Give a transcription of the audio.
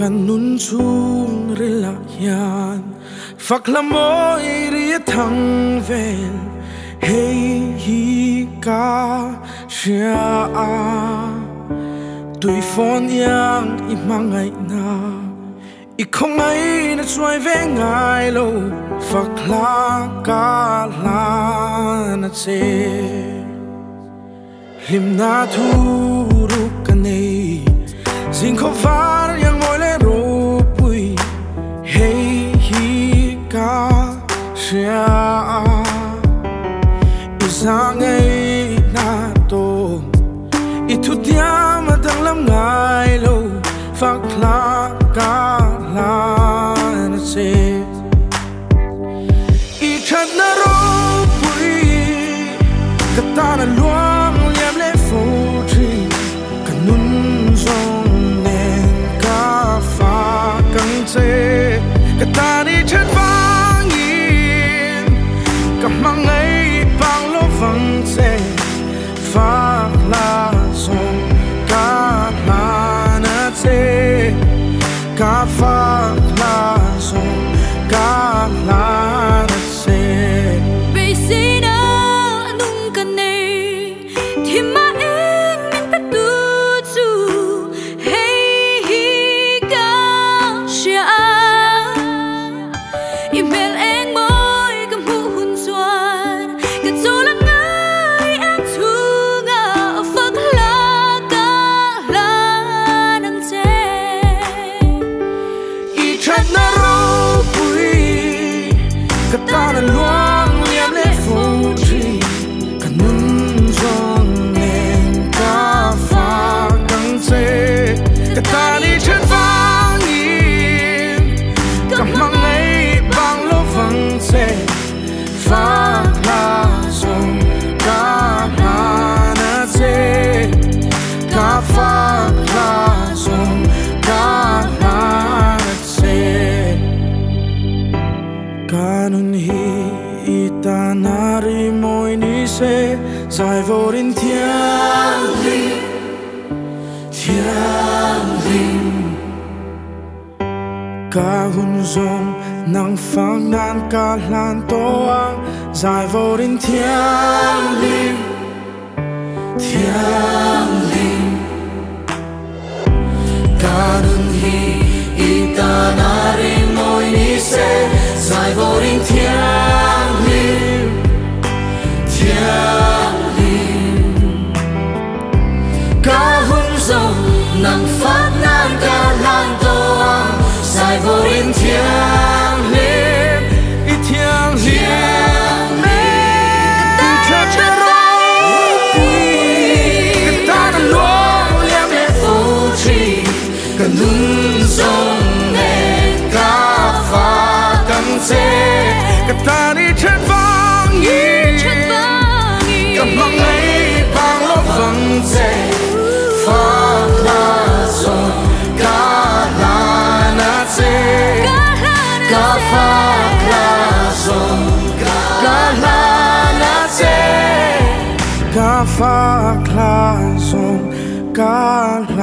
kanunchung rila yan Faklamo iriyatang ven Hei hika siya Tuifon yang na. Na lo. Na na Kika Shia Isange mari môi ni se dài vô đến thiêng linh thiêng linh ca hun dòng nắng phau nan ca lan tô ang dài vô đến thiêng faklars om galaxy